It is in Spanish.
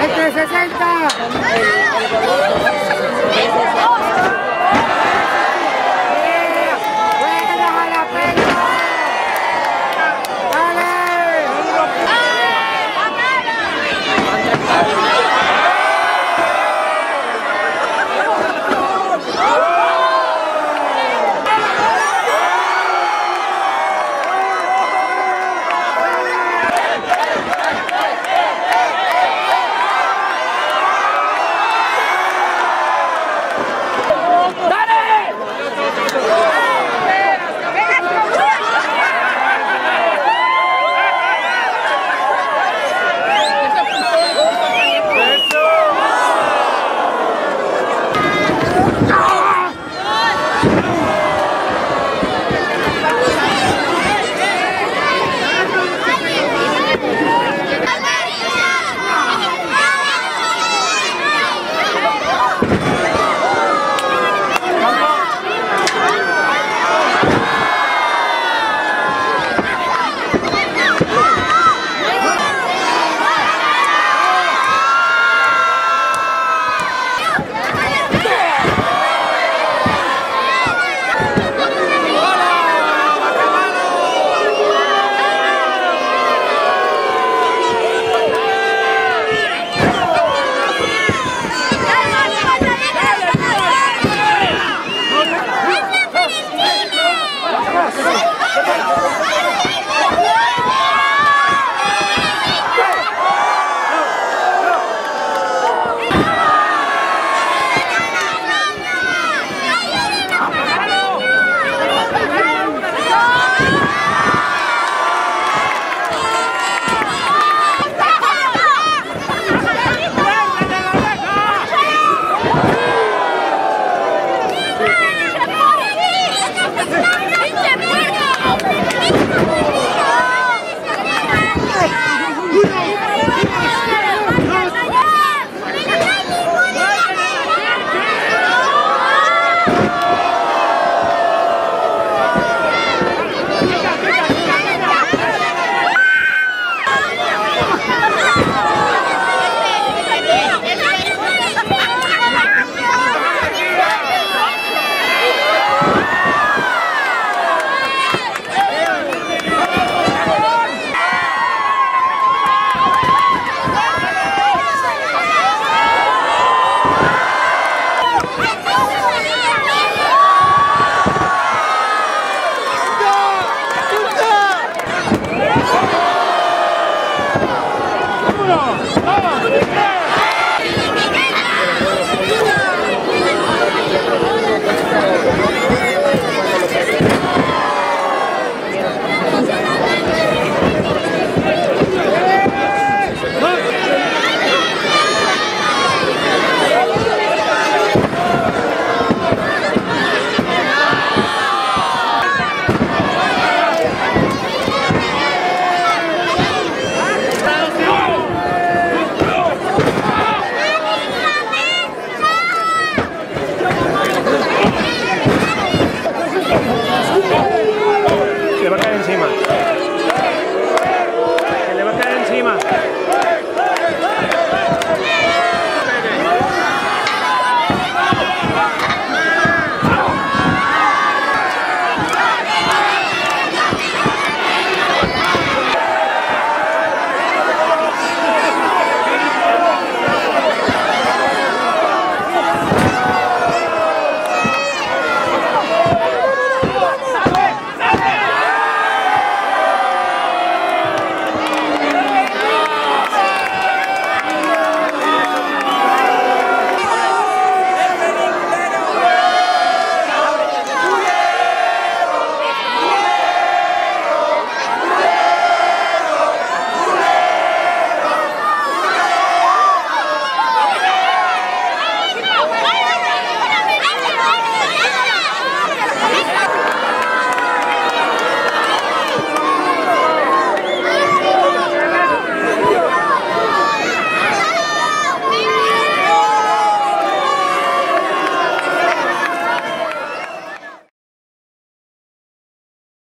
¡Entre 60!